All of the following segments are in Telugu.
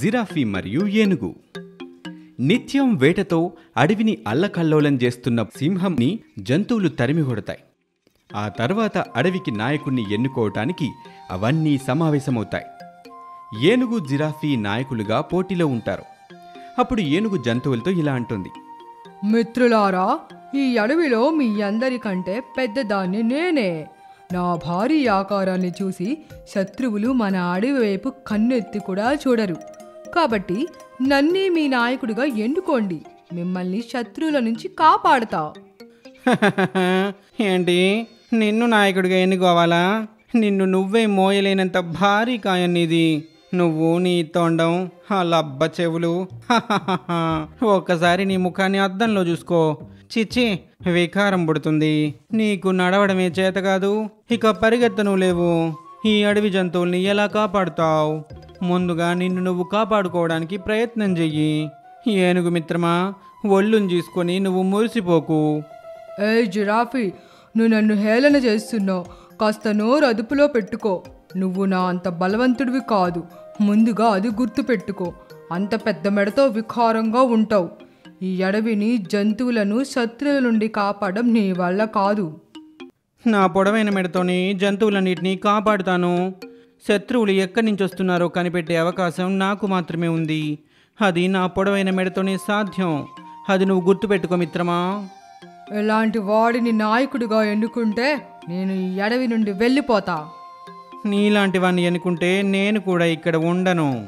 జిరాఫీ మరియు ఏనుగు. నిత్యం వేటతో అడవిని అల్లకల్లోలం చేస్తున్న సింహంని జంతువులు తరిమి కొడతాయి. ఆ తర్వాత అడవికి నాయకుణ్ణి ఎన్నుకోవటానికి అవన్నీ సమావేశమవుతాయి. ఏనుగు జిరాఫీ నాయకులుగా పోటీలో ఉంటారు. అప్పుడు ఏనుగు జంతువులతో ఇలా అంటుంది. మిత్రులారా ఈ అడవిలో మీ అందరికంటే పెద్దదాన్ని నేనే. నా భారీ ఆకారాన్ని చూసి శత్రువులు మన అడవి వైపు కన్నెత్తి కూడా చూడరు. కాబట్టి నన్నే మీ నాయకుడిగా ఎన్నుకోండి మిమ్మల్ని శత్రువుల నుంచి కాపాడుతా. ఏంటి? నిన్ను నాయకుడిగా ఎన్నుకోవాలా? నిన్ను నువ్వే మోయలేనంత భారీ కాయన్నిది నువ్వు నీ తొండం ఆ లబ్బ చెవులు. ఒక్కసారి నీ ముఖాన్ని అద్దంలో చూసుకో. చిచ్చి వికారం పుడుతుంది. నీకు నడవడమే చేత కాదు ఇక పరిగెత్తను లేవు. ఈ అడవి జంతువుల్ని ఎలా కాపాడుతావు? ముందుగా నిన్ను నువ్వు కాపాడుకోవడానికి ప్రయత్నం చెయ్యి. ఏనుగు మిత్రమా ఒళ్ళుని తీసుకొని నువ్వు మురిసిపోకు. ఏ జిరాఫీ నువ్వు నన్ను హేళన చేస్తున్నావు. కాస్త నోరు అదుపులో పెట్టుకో. నువ్వు నా అంత బలవంతుడివి కాదు. ముందుగా అది గుర్తు పెట్టుకో. అంత పెద్ద మెడతో వికారంగా ఉంటావు. ఈ అడవిని జంతువులను శత్రువుల నుండి కాపాడడం నీ వల్ల కాదు. నా పొడవైన మెడతోని జంతువులన్నిటినీ కాపాడుతాను. శత్రువులు ఎక్కడి నుంచి వస్తున్నారో కనిపెట్టే అవకాశం నాకు మాత్రమే ఉంది. అది నా పొడవైన మెడతోనే సాధ్యం. అది నువ్వు గుర్తుపెట్టుకో మిత్రమా. ఇలాంటి వాడిని నాయకుడిగా ఎన్నుకుంటే నేను ఈ అడవి నుండి వెళ్ళిపోతా. నీలాంటి వాడిని ఎన్నుకుంటే నేను కూడా ఇక్కడ ఉండను.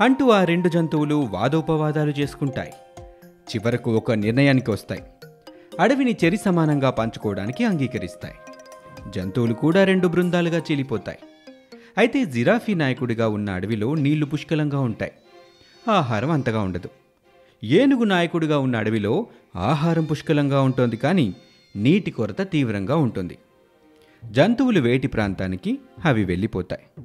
అంటూ ఆ రెండు జంతువులు వాదోపవాదాలు చేసుకుంటాయి. చివరకు ఒక నిర్ణయానికి వస్తాయి. అడవిని చెరి సమానంగా పంచుకోవడానికి అంగీకరిస్తాయి. జంతువులు కూడా రెండు బృందాలుగా చీలిపోతాయి. అయితే జిరాఫీ నాయకుడిగా ఉన్న అడవిలో నీళ్ళు పుష్కలంగా ఉంటాయి. ఆహారం అంతగా ఉండదు. ఏనుగు నాయకుడిగా ఉన్న అడవిలో ఆహారం పుష్కలంగా ఉంటుంది కానీ నీటి కొరత తీవ్రంగా ఉంటుంది. జంతువులు వేటి ప్రాంతానికి అవి వెళ్ళిపోతాయి.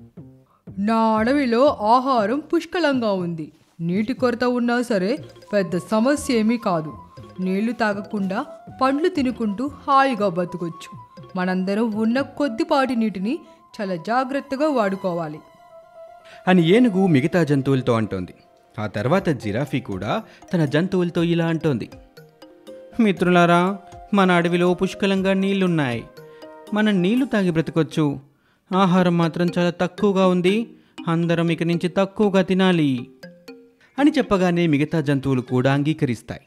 నా అడవిలో ఆహారం పుష్కలంగా ఉంది. నీటి కొరత ఉన్నా సరే పెద్ద సమస్య ఏమీ కాదు. నీళ్ళు తాగకుండా పండ్లు తినుకుంటూ హాయిగా బతకొచ్చు. మనందరం ఉన్న కొద్దిపాటి నీటిని చాలా జాగ్రత్తగా వాడుకోవాలి. అని ఏనుగు మిగతా జంతువులతో అంటోంది. ఆ తర్వాత జిరాఫీ కూడా తన జంతువులతో ఇలా అంటోంది. మిత్రులారా మన అడవిలో పుష్కలంగా నీళ్ళున్నాయి. మనం నీళ్ళు తాగి బ్రతకొచ్చు. ఆహారం మాత్రం చాలా తక్కువగా ఉంది. అందరం ఇక నుంచి తక్కువగా తినాలి. అని చెప్పగానే మిగతా జంతువులు కూడా అంగీకరిస్తాయి.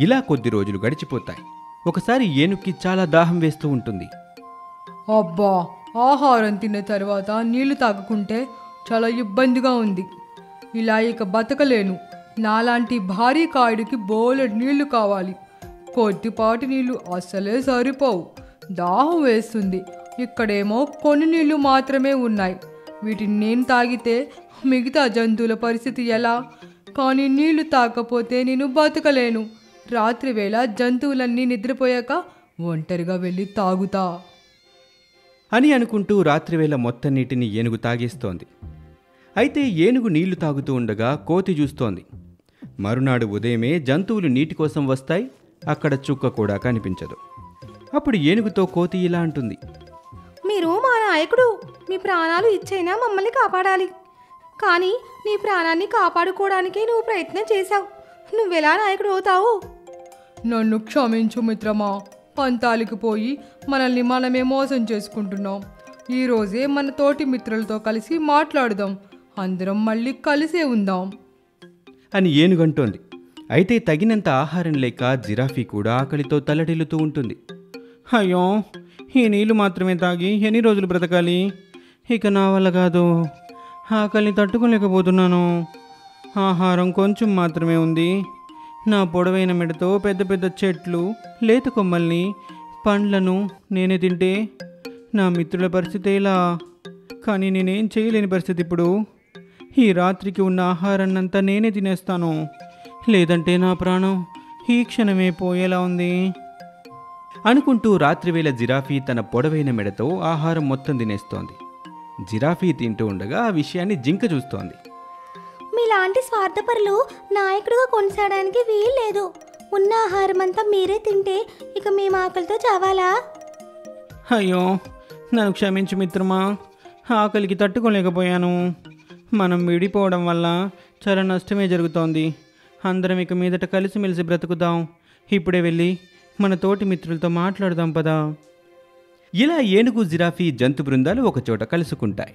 ఇలా కొద్ది రోజులు గడిచిపోతాయి. ఒకసారి ఏనుక్కి చాలా దాహం వేస్తూ ఉంటుంది. అబ్బా ఆహారం తిన్న తర్వాత నీళ్ళు తాగకుంటే చాలా ఇబ్బందిగా ఉంది. ఇలా ఇక బతకలేను. నాలాంటి భారీ కాయుడికి బోలెడు నీళ్ళు కావాలి. కొద్దిపాటి నీళ్ళు అస్సలే సరిపోవు. దాహం వేస్తుంది. ఇక్కడేమో కొన్ని నీళ్ళు మాత్రమే ఉన్నాయి. వీటిని నేను తాగితే మిగతా జంతువుల పరిస్థితి ఎలా? కానీ నీళ్ళు తాగకపోతే నేను బతకలేను. రాత్రి వేళ జంతువులన్నీ నిద్రపోయాక ఒంటరిగా వెళ్ళి తాగుతా. అని అనుకుంటూ రాత్రివేళ మొత్తం నీటిని ఏనుగు తాగేస్తోంది. అయితే ఏనుగు నీళ్ళు తాగుతూ ఉండగా కోతి చూస్తోంది. మరునాడు ఉదయమే జంతువులు నీటి కోసం వస్తాయి అక్కడ చుక్క కూడా కనిపించదు. అప్పుడు ఏనుగుతో కోతి ఇలా అంటుంది. మీరు మా నాయకుడు మీ ప్రాణాలు ఇచ్చైనా మమ్మల్ని కాపాడాలి. కానీ నీ ప్రాణాన్ని కాపాడుకోవడానికి నువ్వు ప్రయత్నం చేశావు. నువ్వెలా నాయకుడు అవుతావు? నన్ను క్షమించు మిత్రమా. పంతాలికి పోయి మనల్ని మనమే మోసం చేసుకుంటున్నాం. ఈరోజే మన తోటి మిత్రులతో కలిసి మాట్లాడుదాం. అందరం మళ్ళీ కలిసే ఉందాం. అని ఏనుగంటోంది. అయితే తగినంత ఆహారం లేక జిరాఫీ కూడా ఆకలితో తల్లడిల్లుతూ ఉంటుంది. అయ్యో ఈ నీళ్ళు మాత్రమే తాగి ఎన్ని రోజులు బ్రతకాలి? ఇక నా వల్ల కాదు. ఆకలిని తట్టుకోలేకపోతున్నాను. ఆహారం కొంచెం మాత్రమే ఉంది. నా పొడవైన మెడతో పెద్ద పెద్ద చెట్లు లేత కొమ్మల్ని పండ్లను నేనే తింటే నా మిత్రుల పరిస్థితి ఎలా? కానీ నేనేం చేయలేని పరిస్థితి ఇప్పుడు. ఈ రాత్రికి ఉన్న ఆహారాన్నంతా నేనే తినేస్తాను. లేదంటే నా ప్రాణం ఈ క్షణమే పోయేలా ఉంది. అనుకుంటూ రాత్రివేళ జిరాఫీ తన పొడవైన మెడతో ఆహారం మొత్తం తినేస్తోంది. జిరాఫీ తింటూ ఉండగా ఆ విషయాన్ని జింక చూస్తోంది. మీలాంటి స్వార్థపరులు నాయకుడిగా కొనసాగడానికి వీల్లేదు. ఉన్న ఆహారం అంతా మీరే తింటే ఇక మేము ఆకలితో చావాలా? అయ్యో నన్ను క్షమించు మిత్రమా. ఆకలికి తట్టుకోలేకపోయాను. మనం విడిపోవడం వల్ల చాలా నష్టమే జరుగుతోంది. అందరం ఇక మీదట కలిసిమెలిసి బ్రతుకుదాం. ఇప్పుడే వెళ్ళి మన తోటి మిత్రులతో మాట్లాడదాం పదా. ఇలా ఏనుగు జిరాఫీ జంతు బృందాలు ఒకచోట కలుసుకుంటాయి.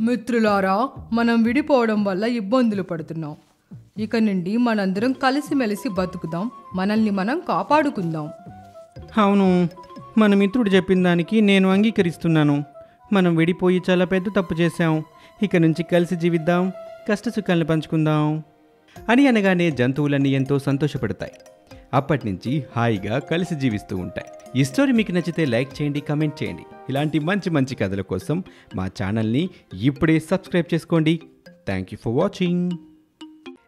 మిత్రులారా మనం విడిపోవడం వల్ల ఇబ్బందులు పడుతున్నాం. ఇక నుండి మనందరం కలిసిమెలిసి బతుకుదాం. మనల్ని మనం కాపాడుకుందాం. అవును. మన మిత్రుడు చెప్పిన దానికి నేను అంగీకరిస్తున్నాను. మనం విడిపోయి చాలా పెద్ద తప్పు చేశాం. ఇక నుంచి కలిసి జీవిద్దాం. కష్టసుఖాలను పంచుకుందాం. అని అనగానే జంతువులన్నీ ఎంతో సంతోషపడతాయి. అప్పటి నుంచి హాయిగా కలిసి జీవిస్తూ ఉంటాయి. ఈ స్టోరీ మీకు నచ్చితే లైక్ చేయండి కమెంట్ చేయండి. ఇలాంటి మంచి మంచి కథల కోసం మా ఛానల్ని ఇప్పుడే సబ్స్క్రైబ్ చేసుకోండి. థ్యాంక్ యూ ఫర్ వాచింగ్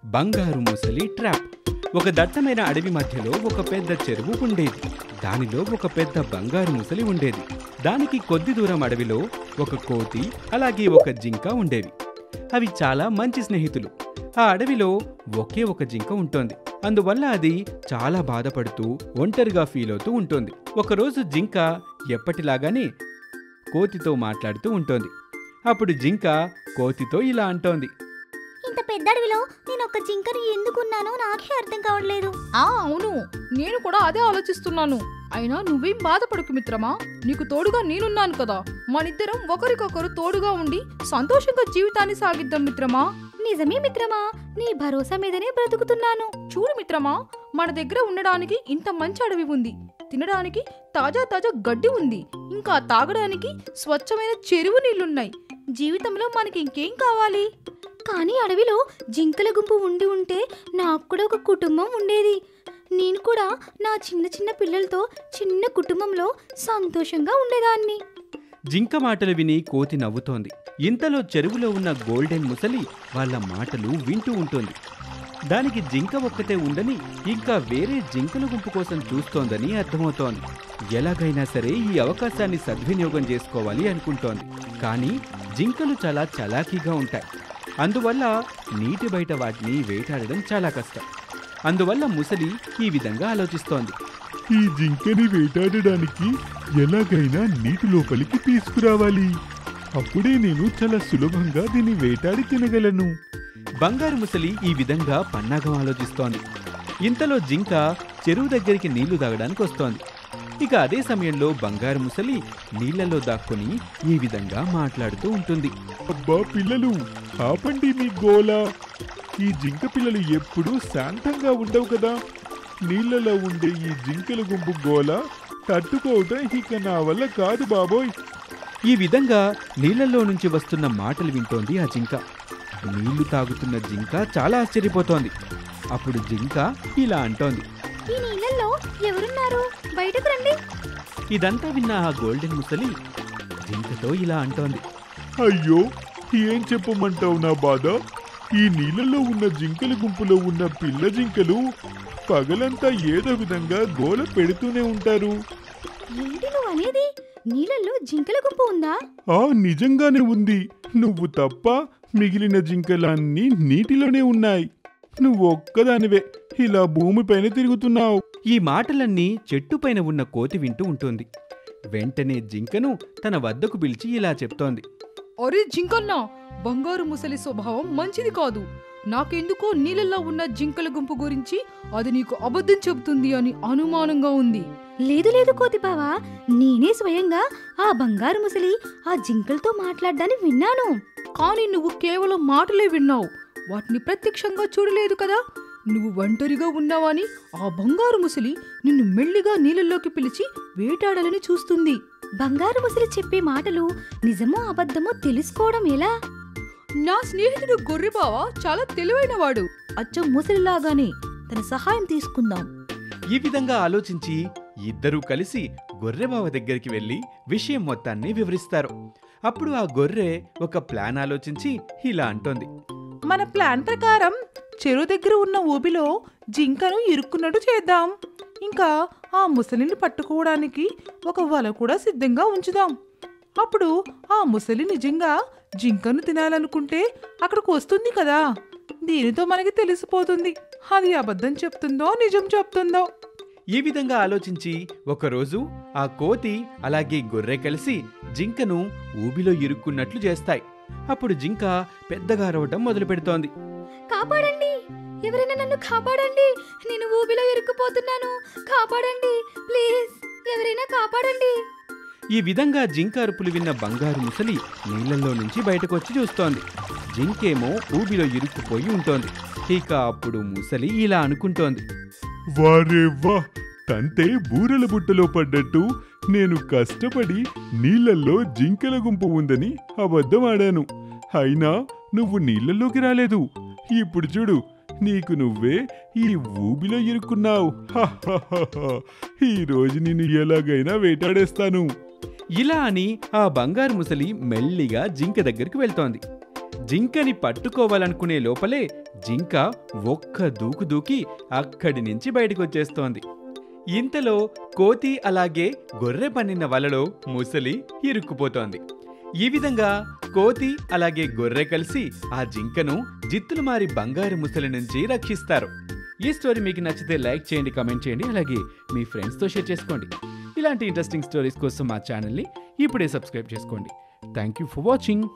బంగారు ముసలి ట్రాప్. ఒక దట్టమైన అడవి మధ్యలో ఒక పెద్ద చెరువు ఉండేది. దానిలో ఒక పెద్ద బంగారు ముసలి ఉండేది. దానికి కొద్ది దూరం అడవిలో ఒక కోతి అలాగే ఒక జింక ఉండేవి. అవి చాలా మంచి స్నేహితులు. ఆ అడవిలో ఒకే ఒక జింక ఉంటుంది. అందువల్ల అది చాలా బాధపడుతూ ఒంటరిగా ఫీల్ అవుతూ ఉంటుంది. ఒకరోజు జింక ఎప్పటిలాగానే కోతితో మాట్లాడుతూ ఉంటుంది. అప్పుడు జింక కోతితో ఇలా అంటోంది. ఇంత పెద్ద అడవిలో నేను ఒక జింకను ఎందుకున్నానో నాకే అర్థం కావట్లేదు. ఆ అవును. నేను కూడా అదే ఆలోచిస్తున్నాను. అయినా నువ్వేం బాధపడకు మిత్రమా? నీకు తోడుగా నేనున్నాను కదా. మనిద్దరం ఒకరికొకరు తోడుగా ఉండి సంతోషంగా జీవితాన్ని సాగిద్దాం మిత్రమా? నిజమే మిత్రమా? నీ భరోసా మీదనే బ్రతుకుతున్నాను. చూడు మిత్రమా మన దగ్గర ఉండడానికి ఇంత మంచి అడవి ఉంది. తినడానికి తాజా తాజా గడ్డి ఉంది. ఇంకా తాగడానికి స్వచ్ఛమైన చెరువు నీళ్ళున్నాయి జీవితంలో మనకి ఇంకేం కావాలి? కానీ అడవిలో జింకల గుంపు ఉండి ఉంటే నాకు కూడా ఒక కుటుంబం ఉండేది. నేను కూడా నా చిన్న చిన్న పిల్లలతో చిన్న కుటుంబంలో సంతోషంగా ఉండేదాన్ని. జింక మాటలు విని కోతి నవ్వుతోంది. ఇంతలో చెరువులో ఉన్న గోల్డెన్ ముసలి వాళ్ళ మాటలు వింటూ ఉంటుంది. దానికి జింక ఒక్కతే ఉందని ఇంకా వేరే జింకల గుంపు కోసం చూస్తోందని అర్థమవుతోంది. ఎలాగైనా సరే ఈ అవకాశాన్ని సద్వినియోగం చేసుకోవాలి అనుకుంటోంది. కానీ జింకలు చాలా చలాకీగా ఉంటాయి. అందువల్ల నీటి బయట వాటిని వేటాడడం చాలా కష్టం. అందువల్ల ముసలి ఈ విధంగా ఆలోచిస్తోంది. ఈ జింకని వేటాడడానికి ఎలాగైనా నీటి లోపలికి తీసుకురావాలి. అప్పుడే నేను చాలా సులభంగా దీన్ని వేటాడి తినగలను. బంగారు ముసలి ఈ విధంగా పన్నాగం ఆలోచిస్తోంది. ఇంతలో జింక చెరువు దగ్గరికి నీళ్ళు తాగడానికి వస్తోంది. ఇక అదే సమయంలో బంగారు ముసలి నీళ్ళలో దాక్కుని ఈ విధంగా మాట్లాడుతూ ఉంటుంది. అబ్బా పిల్లలు ఆపండి మీ గోల ఈ జింక పిల్లలు ఎప్పుడూ శాంతంగా ఉండవు కదా. నీళ్ళలో ఉండే ఈ జింకల గుంపు గోల తట్టుకోవటం ఇక నా వల్ల కాదు బాబోయ్. ఈ విధంగా నీళ్ళలో నుంచి వస్తున్న మాటలు వింటోంది ఆ జింక. నీళ్ళు తాగుతున్న జింక చాలా ఆశ్చర్యపోతోంది. అప్పుడు జింక ఇలా అంటోంది. ఎవరున్నారు? బయటకు రండి. ఇదంతా విన్న ఆ గోల్డెన్ ముసలి జింకతో ఇలా అంటోంది. అయ్యో ఏం చెప్పమంటావు నా బాధ? ఈ నీళ్ళలో ఉన్న జింకల గుంపులో ఉన్న పిల్ల జింకలు పగలంతా ఏదో విధంగా గోల పెడుతూనే ఉంటారు. ఏంటి నువ్వు అనేది? నీళ్ళల్లో జింకల గుంపు ఉందా? ఆ నిజంగానే ఉంది. నువ్వు తప్ప మిగిలిన జింకలన్నీ నీటిలోనే ఉన్నాయి. నువ్వు ఒక్కదానివే. ఇలా భూమిపైన తిరుగుతున్నావు. ఈ మాటలన్నీ చెట్టుపైన ఉన్న కోతి వింటూ ఉంటుంది. వెంటనే జింకను తన వద్దకు పిలిచి ఇలా చెప్తోంది. అరే జింకన్నా బంగారు ముసలి స్వభావం మంచిది కాదు. నాకెందుకో నీళ్ళల్లో ఉన్న జింకల గుంపు గురించి అది నీకు అబద్ధం చెబుతుంది అని అనుమానంగా ఉంది. లేదు లేదు కోతి బావా నేనే స్వయంగా ఆ బంగారు ముసలి ఆ జింకలతో మాట్లాడ్డాన్ని విన్నాను. కానీ నువ్వు కేవలం మాటలే విన్నావు. వాటిని ప్రత్యక్షంగా చూడలేదు కదా. నువ్వు ఒంటరిగా ఉన్నావని ఆ బంగారు ముసలి నిన్ను మెల్లిగా నీళ్ళలోకి పిలిచి వేటాడాలని చూస్తుంది. బంగారు ముసలి చెప్పే మాటలు నిజమో అబద్ధమో తెలుసుకోవడం ఎలా? నా స్నేహితుడు గొర్రెబావ చాలా తెలివైనవాడు. అచ్చం ముసలిలాగానే తన సహాయం తీసుకుందాం. ఈ విధంగా ఆలోచించి ఇద్దరూ కలిసి గొర్రెబావ దగ్గరికి వెళ్ళి విషయం మొత్తాన్ని వివరిస్తారు. అప్పుడు ఆ గొర్రె ఒక ప్లాన్ ఆలోచించి ఇలా అంటోంది. మన ప్లాన్ ప్రకారం చెరువు దగ్గర ఉన్న ఊబిలో జింకను ఇరుక్కున్నట్టు చేద్దాం. ఇంకా ఆ ముసలిని పట్టుకోవడానికి ఒక వల కూడా సిద్ధంగా ఉంచుదాం. అప్పుడు ఆ ముసలి నిజంగా జింకను తినాలనుకుంటే అక్కడికి వస్తుంది కదా. దీనితో మనకి తెలిసిపోతుంది. అది అబద్ధం చెప్తుందో నిజం చెప్తుందో. ఈ విధంగా ఆలోచించి ఒకరోజు ఆ కోతి అలాగే గొర్రె కలిసి జింకను ఊబిలో ఇరుక్కున్నట్లు చేస్తాయి. అప్పుడు జింక పెద్దగా అరవటం మొదలు పెడుతోంది కాపాడండి. ఎవరైనా నన్ను కాపాడండి. నేను ఊబిలో ఇరుక్కుపోతున్నాను. కాపాడండి ప్లీజ్. ఎవరైనా కాపాడండి. ఈ విధంగా జింక అరుపులు విన్న బంగారు ముసలి నీళ్ళల్లో నుంచి బయటకు వచ్చి చూస్తోంది. జింకేమో ఊబిలో ఇరుక్కుపోయి ఉంటోంది. ఇక అప్పుడు ముసలి ఇలా అనుకుంటోంది. వారే వా తంతే బూరెల బుట్టలో పడ్డట్టు నేను కష్టపడి నీళ్ళల్లో జింకల గుంపు ఉందని అబద్ధం ఆడాను అయినా నువ్వు నీళ్ళల్లోకి రాలేదు. ఇప్పుడు చూడు నీకు నువ్వే ఈ ఊబిలో ఇరుక్కున్నావు. హహహహ. ఈ రోజు నిన్ను ఎలాగైనా వేటాడేస్తాను. ఇలా అని ఆ బంగారు ముసలి మెల్లిగా జింక దగ్గరికి వెళ్తోంది. జింకని పట్టుకోవాలనుకునే లోపలే జింక ఒక్క దూకు దూకి అక్కడి నుంచి బయటకు వచ్చేస్తోంది ఇంతలో కోతి అలాగే గొర్రె పన్నిన వలలో ముసలి ఇరుక్కుపోతోంది. ఈ విధంగా కోతి అలాగే గొర్రె కలిసి ఆ జింకను జిత్తులు మారి బంగారు ముసలి నుంచి రక్షిస్తారు. ఈ స్టోరీ మీకు నచ్చితే లైక్ చేయండి కమెంట్ చేయండి అలాగే మీ ఫ్రెండ్స్తో షేర్ చేసుకోండి. ఇలాంటి ఇంట్రెస్టింగ్ స్టోరీస్ కోసం మా ఛానల్ని ఇప్పుడే సబ్స్క్రైబ్ చేసుకోండి. Thank you for watching.